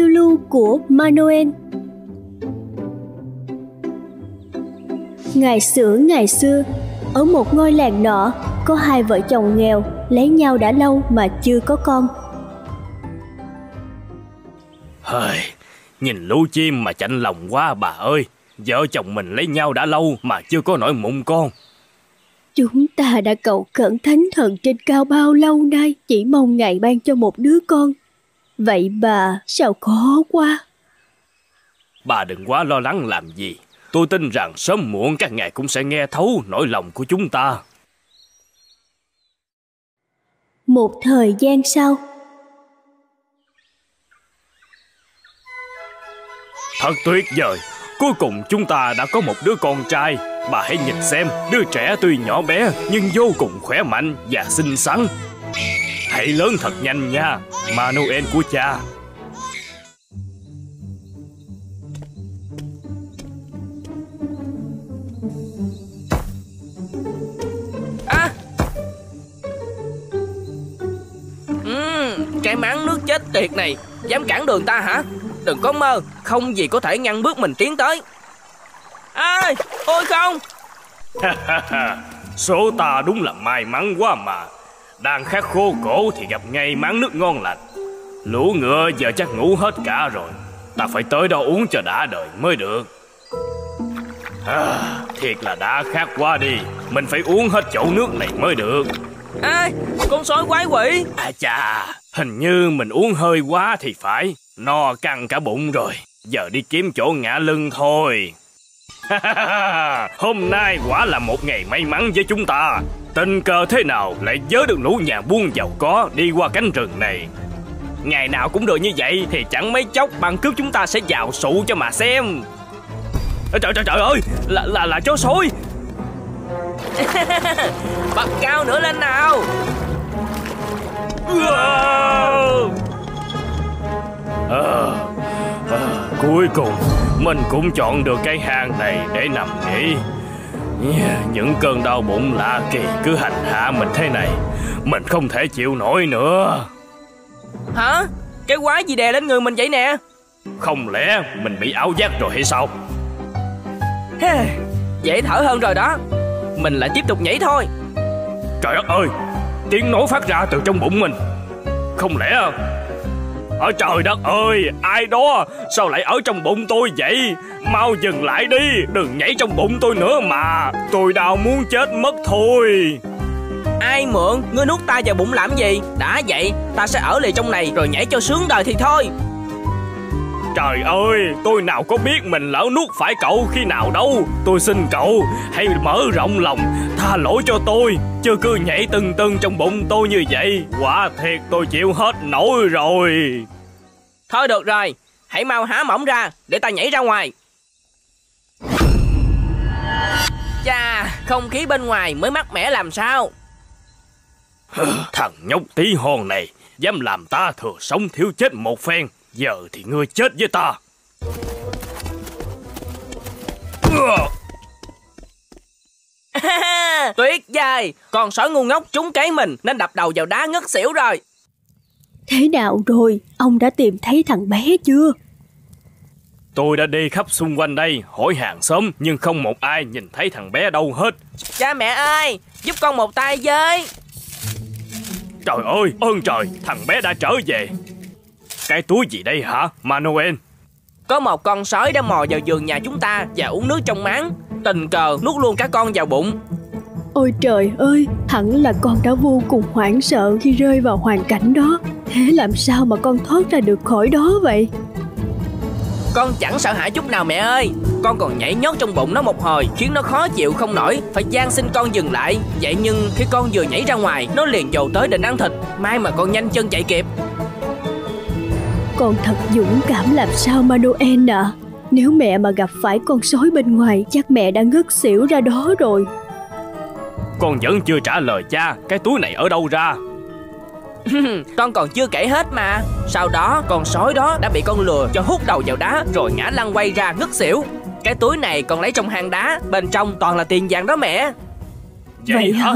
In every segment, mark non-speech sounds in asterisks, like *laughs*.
lưu của Manoel Ngày xưa ngày xưa, ở một ngôi làng nọ, có hai vợ chồng nghèo lấy nhau đã lâu mà chưa có con. Hời, nhìn lũ chim mà chạnh lòng quá bà ơi. Vợ chồng mình lấy nhau đã lâu mà chưa có nổi mụn con. Chúng ta đã cầu khẩn thánh thần trên cao bao lâu nay chỉ mong ngày ban cho một đứa con. Vậy bà sao khó quá. Bà đừng quá lo lắng làm gì. Tôi tin rằng sớm muộn các ngài cũng sẽ nghe thấu nỗi lòng của chúng ta. Một thời gian sau, Thật tuyệt vời, cuối cùng chúng ta đã có một đứa con trai. Bà hãy nhìn xem, đứa trẻ tuy nhỏ bé nhưng vô cùng khỏe mạnh và xinh xắn. Hãy lớn thật nhanh nha, Manuel của cha. À. Uhm, cái máng nước chết tiệt này Dám cản đường ta hả Đừng có mơ Không gì có thể ngăn bước mình tiến tới Ai Ôi không *laughs* Số ta đúng là may mắn quá mà Đang khát khô cổ thì gặp ngay máng nước ngon lành. Lũ ngựa giờ chắc ngủ hết cả rồi. Ta phải tới đó uống cho đã đời mới được. À, Thiệt là đã khát quá đi. Mình phải uống hết chậu nước này mới được. Ai Con sói quái quỷ. À chà Hình như mình uống hơi quá thì phải. No căng cả bụng rồi. Giờ đi kiếm chỗ ngã lưng thôi. *laughs* Hôm nay quả là một ngày may mắn với chúng ta Tình cờ thế nào lại nhớ được lũ nhà buôn giàu có đi qua cánh rừng này? Ngày nào cũng được như vậy thì chẳng mấy chốc băng cướp chúng ta sẽ vào sụ cho mà xem. Trời trời trời ơi Là là là chó sói. *laughs* Bật cao nữa lên nào. À, à, Cuối cùng Mình cũng chọn được cái hang này để nằm nghỉ Những cơn đau bụng lạ kỳ cứ hành hạ mình thế này. Mình không thể chịu nổi nữa. Hả? Cái quái gì đè lên người mình vậy nè? Không lẽ mình bị ảo giác rồi hay sao? Dễ thở hơn rồi đó. Mình lại tiếp tục nhảy thôi. Trời đất ơi Tiếng nói phát ra từ trong bụng mình. Không lẽ ở trời đất ơi, Ai đó, Sao lại ở trong bụng tôi vậy? Mau dừng lại đi, Đừng nhảy trong bụng tôi nữa mà. Tôi đau muốn chết mất thôi. Ai mượn? Ngươi nuốt ta vào bụng làm gì? Đã vậy, Ta sẽ ở lại trong này Rồi nhảy cho sướng đời thì thôi. Trời ơi, tôi nào có biết mình lỡ nuốt phải cậu khi nào đâu. Tôi xin cậu, hãy mở rộng lòng, tha lỗi cho tôi. Chứ cứ nhảy tưng tưng trong bụng tôi như vậy Quả thiệt tôi chịu hết nổi rồi. Thôi được rồi, hãy mau há mỏng ra để ta nhảy ra ngoài. Chà, không khí bên ngoài mới mát mẻ làm sao? Thằng nhóc tí hon này Dám làm ta thừa sống thiếu chết một phen Giờ thì ngươi chết với ta. *laughs* Tuyệt vời Con sói ngu ngốc trúng cái mình Nên đập đầu vào đá ngất xỉu rồi. Thế nào rồi? Ông đã tìm thấy thằng bé chưa? Tôi đã đi khắp xung quanh đây Hỏi hàng xóm Nhưng không một ai nhìn thấy thằng bé đâu hết. Cha mẹ ơi Giúp con một tay với. Trời ơi ơn trời Thằng bé đã trở về Cái túi gì đây hả Manuel? Có một con sói đã mò vào giường nhà chúng ta Và uống nước trong máng. Tình cờ nuốt luôn cả con vào bụng. Ôi trời ơi, hẳn là con đã vô cùng hoảng sợ khi rơi vào hoàn cảnh đó. Thế làm sao mà con thoát ra được khỏi đó vậy? Con chẳng sợ hãi chút nào mẹ ơi. Con còn nhảy nhót trong bụng nó một hồi Khiến nó khó chịu không nổi. Phải gian xin con dừng lại. Vậy nhưng khi con vừa nhảy ra ngoài Nó liền dồ tới định ăn thịt. May mà con nhanh chân chạy kịp Con thật dũng cảm làm sao Manuel ạ à? Nếu mẹ mà gặp phải con sói bên ngoài Chắc mẹ đã ngất xỉu ra đó rồi. Con vẫn chưa trả lời cha Cái túi này ở đâu ra? *laughs* Con còn chưa kể hết mà. Sau đó con sói đó đã bị con lừa cho hút đầu vào đá Rồi ngã lăn quay ra ngất xỉu. Cái túi này con lấy trong hang đá Bên trong toàn là tiền vàng đó mẹ. Vậy, Vậy hả?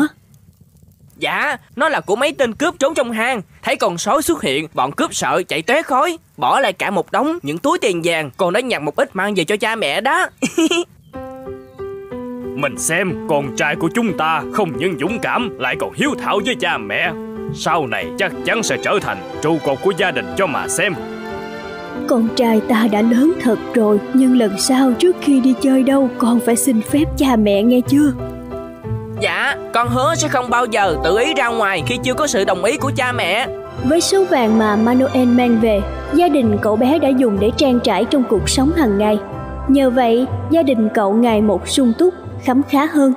Dạ, nó là của mấy tên cướp trốn trong hang. Thấy con sói xuất hiện, bọn cướp sợ chạy té khói. Bỏ lại cả một đống những túi tiền vàng. Còn đã nhặt một ít mang về cho cha mẹ đó. *laughs* Mình xem con trai của chúng ta không những dũng cảm lại còn hiếu thảo với cha mẹ. Sau này chắc chắn sẽ trở thành trụ cột của gia đình cho mà xem. Con trai ta đã lớn thật rồi Nhưng lần sau trước khi đi chơi đâu Con phải xin phép cha mẹ nghe chưa Dạ con hứa sẽ không bao giờ tự ý ra ngoài Khi chưa có sự đồng ý của cha mẹ. Với số vàng mà Manuel mang về, Gia đình cậu bé đã dùng để trang trải trong cuộc sống hàng ngày. Nhờ vậy, gia đình cậu ngày một sung túc, khấm khá hơn.